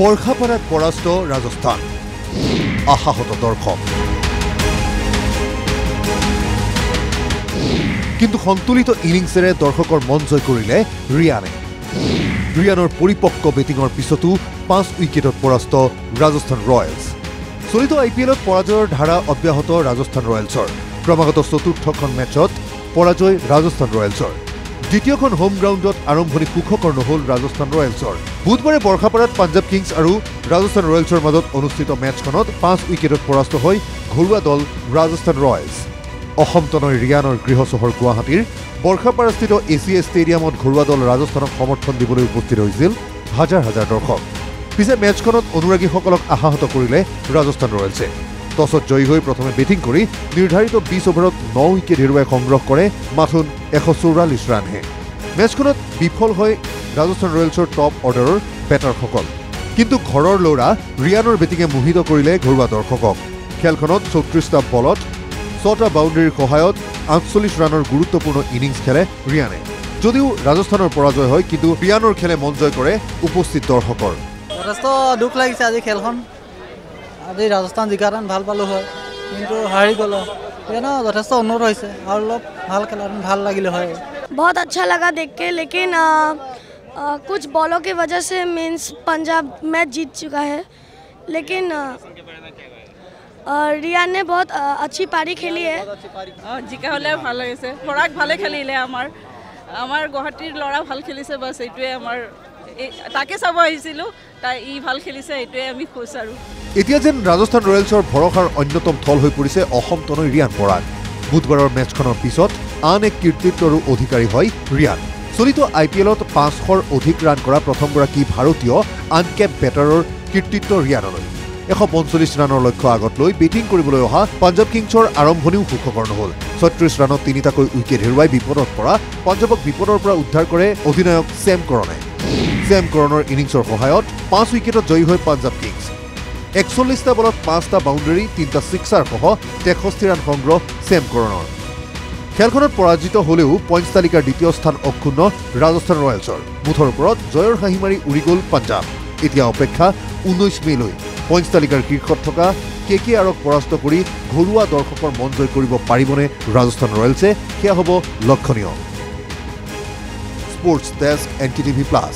বৰ্ষাপাৰাত পৰাস্ত ৰাজস্থান। আশাহত দৰ্শক। কিন্তু সন্তুলিত ইনিংছেৰে দৰ্শকৰ মন জয় কৰিলে ৰিয়ানে। ৰিয়ানৰ পৰিপক্ক বেটিঙৰ পিছতো পাঁচ উইকেটত পৰাস্ত ৰাজস্থান ৰয়েলছ। চলিত আই পি এলত পৰাজয়ৰ ধাৰা অব্যাহত ৰাজস্থান ৰয়েলছৰ। ক্ৰমাগত চতুৰ্থখন মেচত পৰাজয় ৰাজস্থান ৰয়েলছৰ। দ্বিতীয়খন হোম গ্ৰাউণ্ডত আৰম্ভণি সুখকৰ নহ'ল ৰাজস্থান ৰয়েলছৰ। বুধবাৰে বৰ্ষাপাৰাত পাঞ্জাৱ কিংছ আৰু ৰাজস্থান ৰয়েলছৰ মাজত অনুষ্ঠিত মেচখনত পাঁচ উইকেটত পৰাস্ত হৈ ঘৰুৱা দল ৰাজস্থান ৰয়েলছ। অসমতনৈ ৰিয়ানৰ গৃহ চহৰ গুৱাহাটীৰ বৰ্ষাপাৰাস্থিত এ চি এ ষ্টেডিয়ামত ঘৰুৱা দল ৰাজস্থানক সমৰ্থন দিবলৈ উপস্থিত হৈছিল হাজাৰ হাজাৰ দৰ্শক। পিছে মেচখনত অনুৰাগীসকলক আশাহত কৰিলে ৰাজস্থান ৰয়েলছে। টছত জয়ী হৈ প্ৰথমে বেটিং কৰি নিৰ্ধাৰিত বিছ অভাৰত ন উইকেট হেৰুৱাই সংগ্ৰহ কৰে মাথোন এশ চৌৰাল্লিছ ৰানহে। মেচখনত বিফল হয় ৰাজস্থান ৰয়েলছৰ টপ অৰ্ডাৰৰ বেটাৰসকল কিন্তু ঘৰৰ ল'ৰা ৰিয়ানৰ বেটিঙে মোহিত কৰিলে ঘৰুৱা দৰ্শকক। খেলখনত চৌত্ৰিছটা বলত ছটা বাউণ্ডেৰীৰ সহায়ত আঠচল্লিছ ৰানৰ গুৰুত্বপূৰ্ণ ইনিংছ খেলে ৰিয়ানে। যদিও ৰাজস্থানৰ পৰাজয় হয় কিন্তু ৰিয়ানৰ খেলে মন জয় কৰে উপস্থিত দৰ্শকৰ। যথেষ্ট দুখ লাগিছে আজি খেলখন। আজি ৰাজস্থান জিকাহেঁতেন ভাল পালোঁ হয় কিন্তু হাৰি গ'লোঁ সেইকাৰণে যথেষ্ট উন্নত হৈছে আৰু অলপ ভাল খেলাহেঁতেন ভাল লাগিলে হয় बहुत अच्छा लगा देख के लेकिन आ, आ, कुछ बॉलों की वजह से मीन्स पंजाब मैच जीत चुका है लेकिन आ, आ, रियान ने बहुत आ, अच्छी पारी खेली है অঁ জিকা হ'লে ভাল লাগিছে পৰাগ ভালে খেলিলে আমাৰ আমাৰ গুৱাহাটীৰ ল'ৰা ভাল খেলিছে বাছ এইটোৱে আমাৰ এই তাকে চাব আহিছিলোঁ। ই ভাল খেলিছে এইটোৱে আমি খুচ আৰু। এতিয়া যেন ৰাজস্থান ৰয়েলছৰ ভৰসাৰ অন্যতম থল হৈ পৰিছে অসম তনৈ ৰিয়ান পৰাগ। বুধবাৰৰ মেচখনৰ পিছত আন এক কীৰ্তিত্বৰো অধিকাৰী হয় ৰিয়ান। চলিত আই পি এলত পাঁচশৰ অধিক ৰান কৰা প্ৰথমগৰাকী ভাৰতীয় আনকেপ বেটাৰৰ কীৰ্তিত্ব ৰিয়ানলৈ। এশ পঞ্চল্লিছ ৰানৰ লক্ষ্য আগত লৈ বেটিং কৰিবলৈ অহা পাঞ্জাৱ কিংছৰ আৰম্ভণিও সুখকৰ নহ'ল। ছয়ত্ৰিছ ৰানত তিনিটাকৈ উইকেট হেৰুৱাই বিপদত পৰা পাঞ্জাৱক বিপদৰ পৰা উদ্ধাৰ কৰে অধিনায়ক ছেম কৰনে ছেম কৰণৰ ইনিংছৰ সহায়ত পাঁচ উইকেটত জয়ী হয় পাঞ্জাৱ কিংছ একচল্লিছটা বলত পাঁচটা বাউণ্ডেৰী তিনিটা ছিক্সাৰসহ তেষষ্ঠি ৰান সংগ্ৰহ ছেম কৰণৰ। খেলখনত পৰাজিত হ'লেও পইণ্টছ তালিকাৰ দ্বিতীয় স্থান অক্ষুণ্ণ ৰাজস্থান ৰয়েলছৰ। মুঠৰ ওপৰত জয়ৰ হাঁহি মাৰি উৰি গ'ল পাঞ্জাৱ এতিয়া অপেক্ষা ঊনৈছ মে'লৈ। পইণ্টছ তালিকাৰ শীৰ্ষত থকা কে কে আৰক পৰাস্ত কৰি ঘৰুৱা দৰ্শকৰ মন জয় কৰিব পাৰিবনে ৰাজস্থান ৰয়েলছে সেয়া হ'ব লক্ষণীয়। Sports desk N T TV plus.